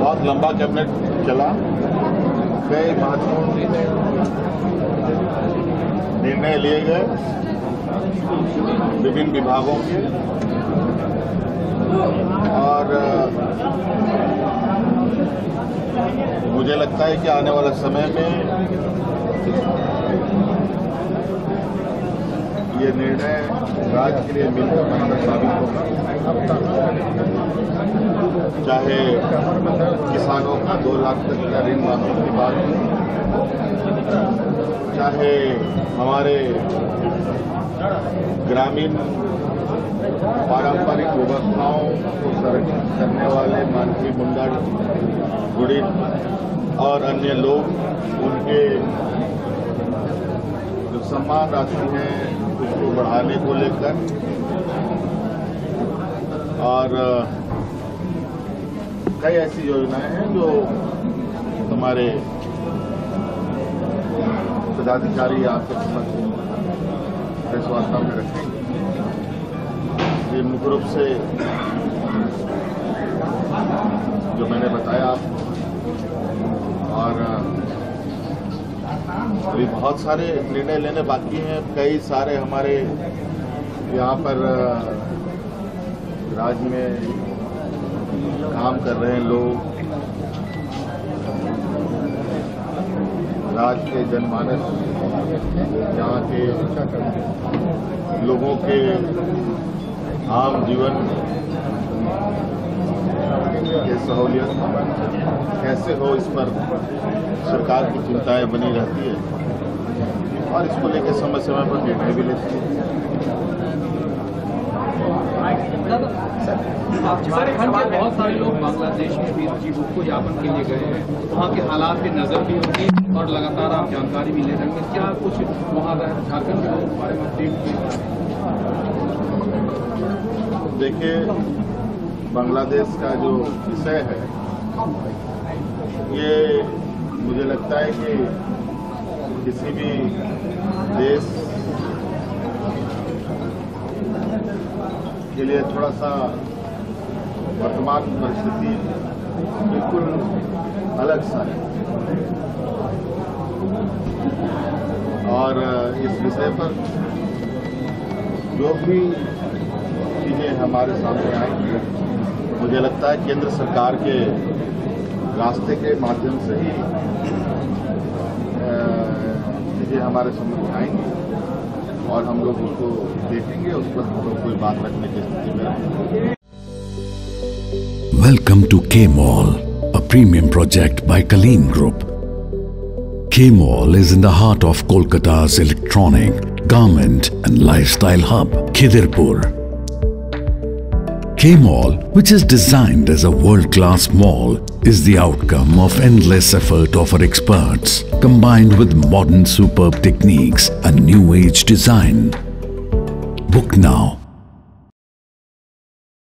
बहुत लंबा कैबिनेट चला। कई महत्वपूर्ण निर्णय लिए गए। विभिन्न विभागों के। और, मुझे लगता है कि आने वाले समय में ये निर्णय राज्य के लिए मिलकर बनाना साबित होगा। चाहे किसानों का दो लाख तक का ऋण माफ़ी की बात हो, चाहे हमारे ग्रामीण पारंपरिक व्यवस्थाओं को संरक्षित करने वाले मानसी मुंडा गुड़ी और अन्य लोग, उनके सम्मान राशि है उसको बढ़ाने को लेकर। और कई ऐसी योजनाएँ हैं जो हमारे पदाधिकारी आपके समझ में रखेंगे। ये मुख्य रूप से अभी बहुत सारे निर्णय लेने बाकी हैं। कई सारे हमारे यहाँ पर राज्य में काम कर रहे हैं लोग। राज्य के जनमानस यहाँ के लोगों के आम जीवन के सहूलियत कैसे हो इस पर सरकार की चिंताएँ बनी रहती है? और इसको लेकर समय समय पर निर्णय भी लेती है। झारखंड के बहुत सारे लोग बांग्लादेश में भी को यापन के लिए गए हैं। वहाँ के हालात पे नज़र भी होगी और लगातार आप जानकारी भी ले रहे हैं क्या कुछ वहाँ झारखंड के लोगों के बारे में अपडेट देखिए, बांग्लादेश का जो विषय है, ये मुझे लगता है कि किसी भी देश के लिए थोड़ा सा वर्तमान परिस्थिति बिल्कुल अलग सा है। और इस विषय पर जो भी चीज़ें हमारे सामने आएँगी, मुझे लगता है केंद्र सरकार के रास्ते के माध्यम से ही चीज़ें हमारे समझ आएँगी। और हम लोग उसको देखेंगे उस पर हम लोग कोई बात रखने की स्थिति में रहेंगे Welcome to K Mall, a premium project by Kaleen Group. K Mall is in the heart of Kolkata's electronic, garment and lifestyle hub, Khidirpur. K Mall, which is designed as a world-class mall, is the outcome of endless effort of our experts, combined with modern superb techniques and new age design. Book now